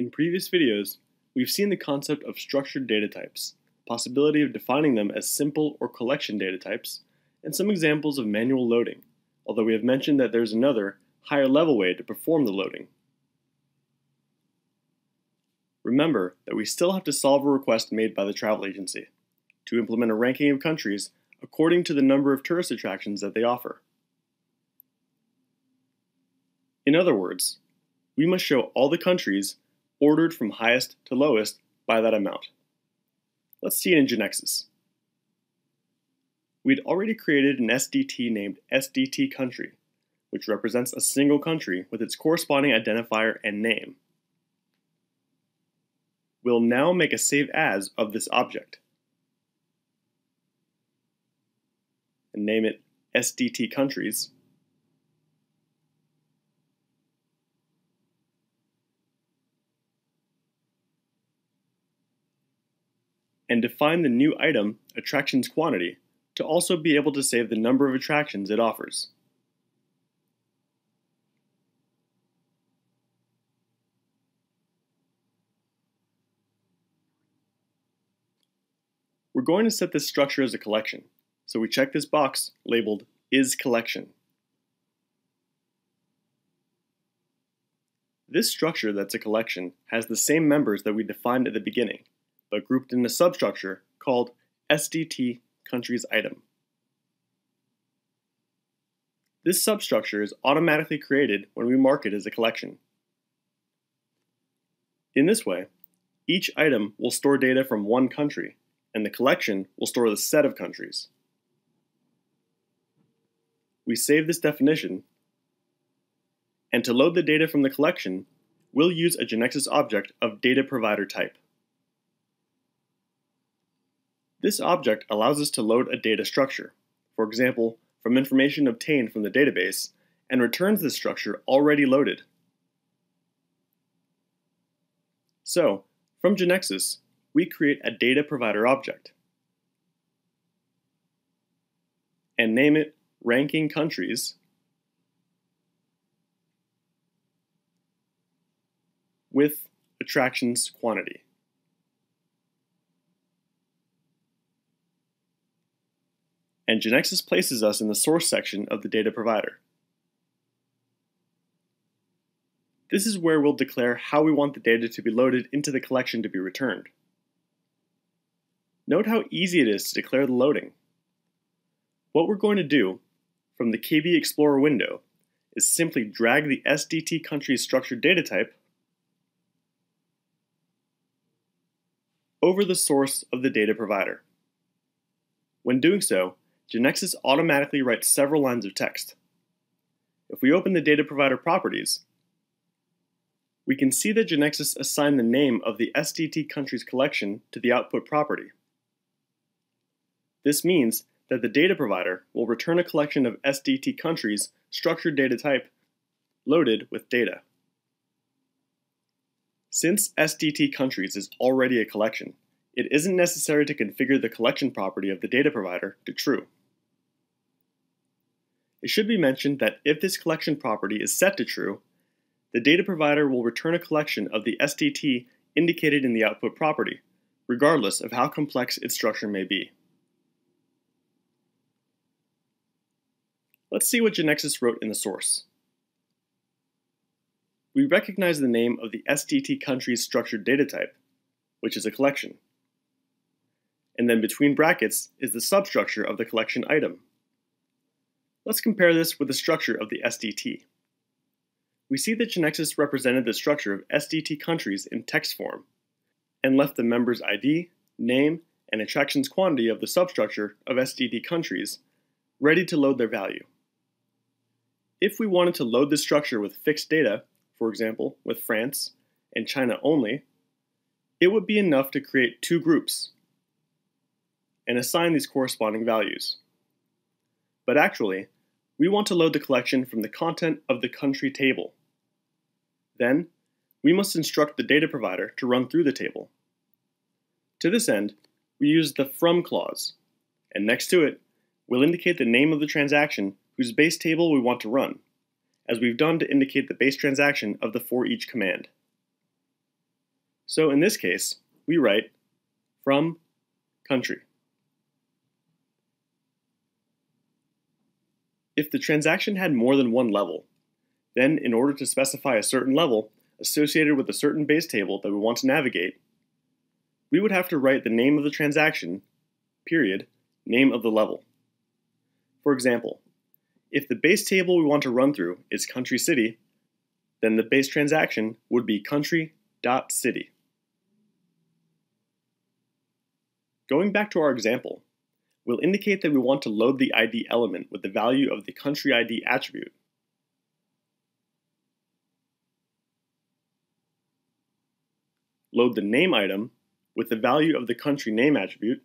In previous videos, we've seen the concept of structured data types, possibility of defining them as simple or collection data types, and some examples of manual loading, although we have mentioned that there's another, higher level way to perform the loading. Remember that we still have to solve a request made by the travel agency to implement a ranking of countries according to the number of tourist attractions that they offer. In other words, we must show all the countries ordered from highest to lowest by that amount. Let's see it in Genexus. We'd already created an SDT named SDT country, which represents a single country with its corresponding identifier and name. We'll now make a save as of this object and name it SDT countries and define the new item, attractions quantity, to also be able to save the number of attractions it offers. We're going to set this structure as a collection, so we check this box labeled is collection. This structure that's a collection has the same members that we defined at the beginning, but grouped in a substructure called SDT countries item. This substructure is automatically created when we mark it as a collection. In this way, each item will store data from one country, and the collection will store the set of countries. We save this definition, and to load the data from the collection, we'll use a Genexus object of data provider type. This object allows us to load a data structure, for example, from information obtained from the database, and returns the structure already loaded. So, from Genexus, we create a data provider object and name it ranking countries with attractions quantity. And Genexus places us in the source section of the data provider. This is where we'll declare how we want the data to be loaded into the collection to be returned. Note how easy it is to declare the loading. What we're going to do from the KB Explorer window is simply drag the SDT country's structured data type over the source of the data provider. When doing so, Genexus automatically writes several lines of text. If we open the data provider properties, we can see that Genexus assigned the name of the SDT countries collection to the output property. This means that the data provider will return a collection of SDT countries structured data type loaded with data. Since SDT countries is already a collection, it isn't necessary to configure the collection property of the data provider to true. It should be mentioned that if this collection property is set to true, the data provider will return a collection of the SDT indicated in the output property, regardless of how complex its structure may be. Let's see what Genexus wrote in the source. We recognize the name of the SDT country's structured data type, which is a collection. And then between brackets is the substructure of the collection item. Let's compare this with the structure of the SDT. We see that Genexus represented the structure of SDT countries in text form, and left the member's ID, name, and attractions quantity of the substructure of SDT countries ready to load their value. If we wanted to load this structure with fixed data, for example, with France and China only, it would be enough to create two groups and assign these corresponding values. But actually, we want to load the collection from the content of the country table. Then, we must instruct the data provider to run through the table. To this end, we use the from clause, and next to it, we'll indicate the name of the transaction whose base table we want to run, as we've done to indicate the base transaction of the for each command. So in this case, we write from country. If the transaction had more than one level, then in order to specify a certain level associated with a certain base table that we want to navigate, we would have to write the name of the transaction, period, name of the level. For example, if the base table we want to run through is country city, then the base transaction would be country.city. Going back to our example, we'll indicate that we want to load the ID element with the value of the country ID attribute. Load the name item with the value of the country name attribute,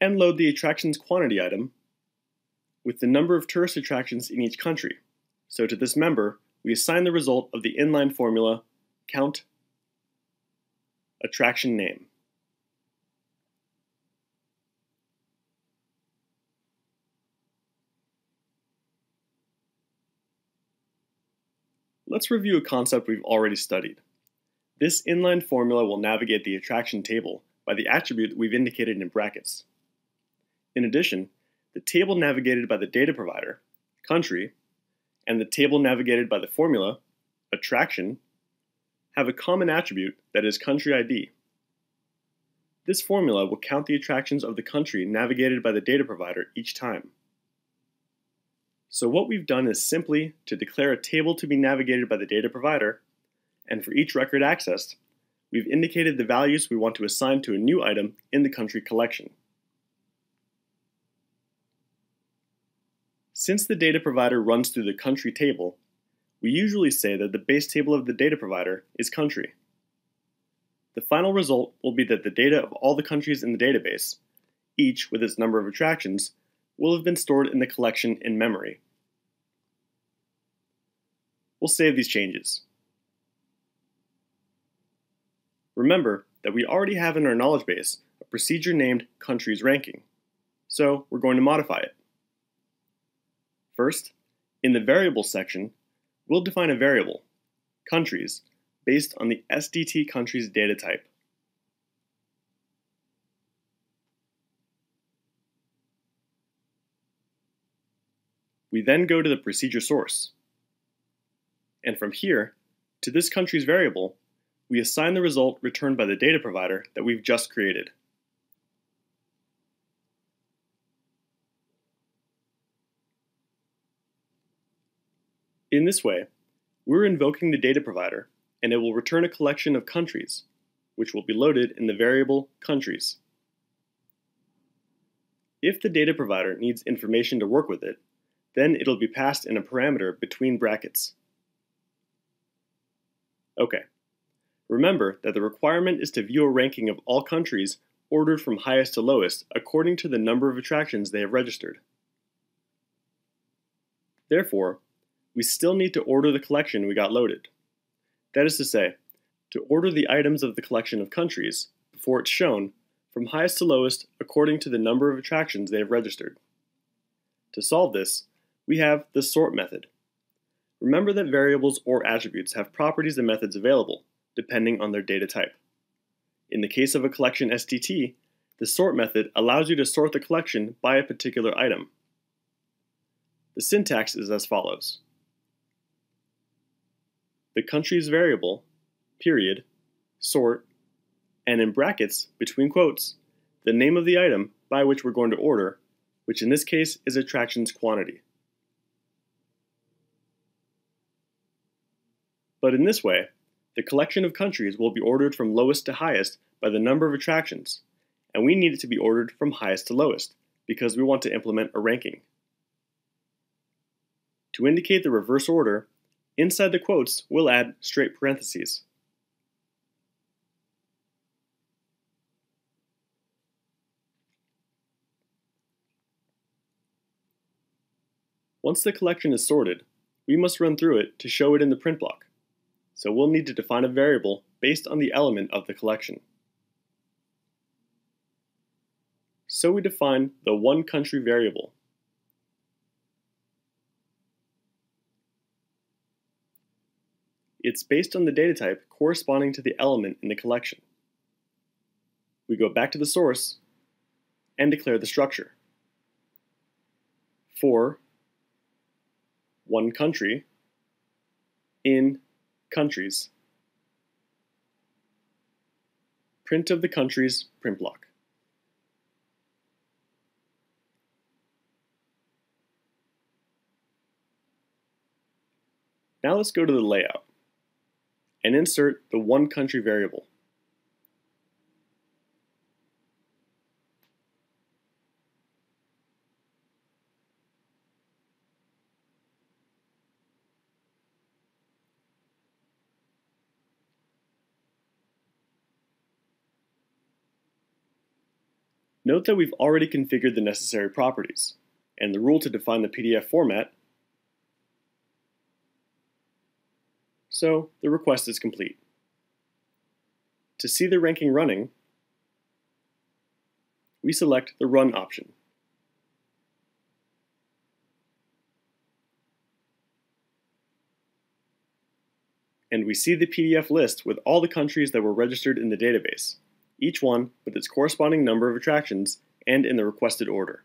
and load the attractions quantity item with the number of tourist attractions in each country. So to this member, we assign the result of the inline formula count attraction name. Let's review a concept we've already studied. This inline formula will navigate the attraction table by the attribute we've indicated in brackets. In addition, the table navigated by the data provider, country, and the table navigated by the formula, attraction, have a common attribute that is country ID. This formula will count the attractions of the country navigated by the data provider each time. So what we've done is simply to declare a table to be navigated by the data provider, and for each record accessed, we've indicated the values we want to assign to a new item in the country collection. Since the data provider runs through the country table, we usually say that the base table of the data provider is country. The final result will be that the data of all the countries in the database, each with its number of attractions, will have been stored in the collection in memory. We'll save these changes. Remember that we already have in our knowledge base a procedure named countries ranking, so we're going to modify it. First, in the variables section, we'll define a variable, countries, based on the SDT countries data type. We then go to the procedure source. And from here, to this country's variable, we assign the result returned by the data provider that we've just created. In this way, we're invoking the data provider, and it will return a collection of countries, which will be loaded in the variable countries. If the data provider needs information to work with it, then it'll be passed in a parameter between brackets. Okay. Remember that the requirement is to view a ranking of all countries ordered from highest to lowest according to the number of attractions they have registered. Therefore, we still need to order the collection we got loaded. That is to say, to order the items of the collection of countries before it's shown from highest to lowest according to the number of attractions they have registered. To solve this, we have the sort method. Remember that variables or attributes have properties and methods available, depending on their data type. In the case of a collection SDT, the sort method allows you to sort the collection by a particular item. The syntax is as follows. The country's variable, period, sort, and in brackets, between quotes, the name of the item by which we're going to order, which in this case is attractions quantity. But in this way, the collection of countries will be ordered from lowest to highest by the number of attractions, and we need it to be ordered from highest to lowest because we want to implement a ranking. To indicate the reverse order, inside the quotes we'll add straight parentheses. Once the collection is sorted, we must run through it to show it in the print block so we'll need to define a variable based on the element of the collection. So we define the one country variable. It's based on the data type corresponding to the element in the collection. We go back to the source and declare the structure. For one country in countries. Print of the countries print block. Now let's go to the layout and insert the one country variable. Note that we've already configured the necessary properties, and the rule to define the PDF format, so the request is complete. To see the ranking running, we select the Run option. And we see the PDF list with all the countries that were registered in the database each one with its corresponding number of attractions and in the requested order.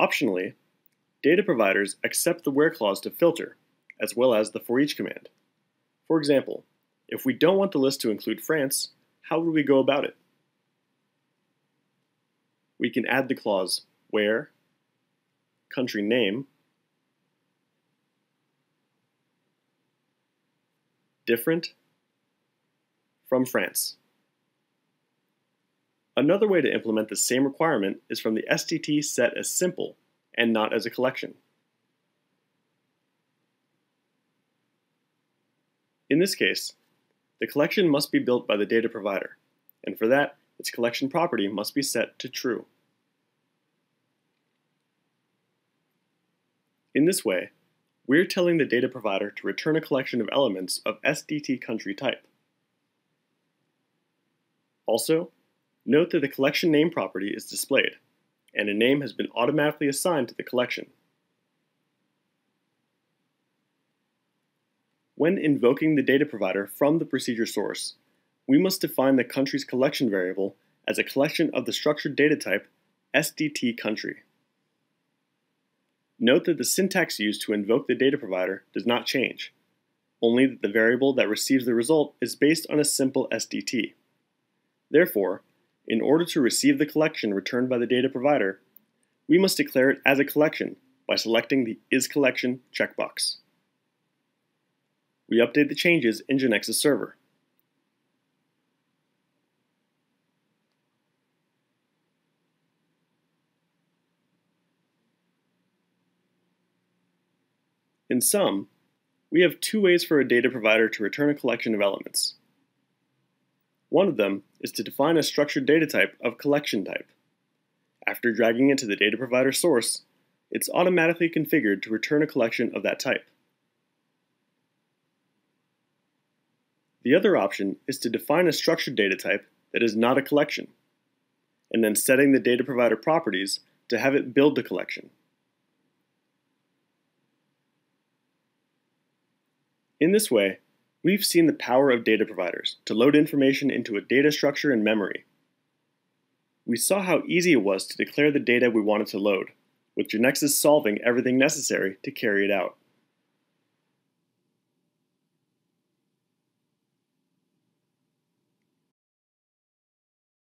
Optionally, data providers accept the where clause to filter, as well as the for each command. For example, if we don't want the list to include France, how would we go about it? We can add the clause where, country name, different from France. Another way to implement the same requirement is from the SDT set as simple and not as a collection. In this case, the collection must be built by the data provider, and for that, its collection property must be set to true. In this way, we're telling the data provider to return a collection of elements of SDT country type. Also, note that the collection name property is displayed, and a name has been automatically assigned to the collection. When invoking the data provider from the procedure source, we must define the country's collection variable as a collection of the structured data type SDT country. Note that the syntax used to invoke the data provider does not change, only that the variable that receives the result is based on a simple SDT. Therefore, in order to receive the collection returned by the data provider, we must declare it as a collection by selecting the Is Collection checkbox. We update the changes in Genexus server. In sum, we have two ways for a data provider to return a collection of elements. One of them is to define a structured data type of collection type. After dragging it to the data provider source, it's automatically configured to return a collection of that type. The other option is to define a structured data type that is not a collection, and then setting the data provider properties to have it build the collection. In this way, We've seen the power of data providers to load information into a data structure in memory. We saw how easy it was to declare the data we wanted to load, with Genexus solving everything necessary to carry it out.